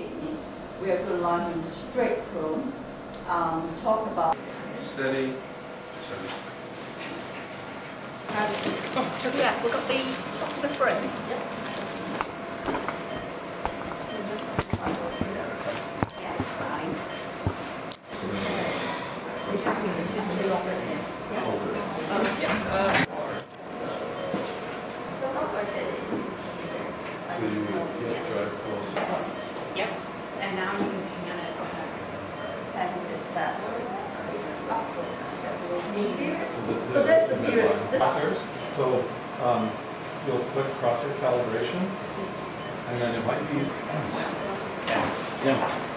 picnic. We are going to line in straight room, um, talk about Steady. So, Oh, yeah, we've got the top of the frame. Yeah, fine. so you would yeah, drive close. Yep, and now you can pan it. And that's. So, So that's the the view. midline. This- crosshairs. So um, you'll click crosshair calibration, and then it might be, Yeah. Yeah.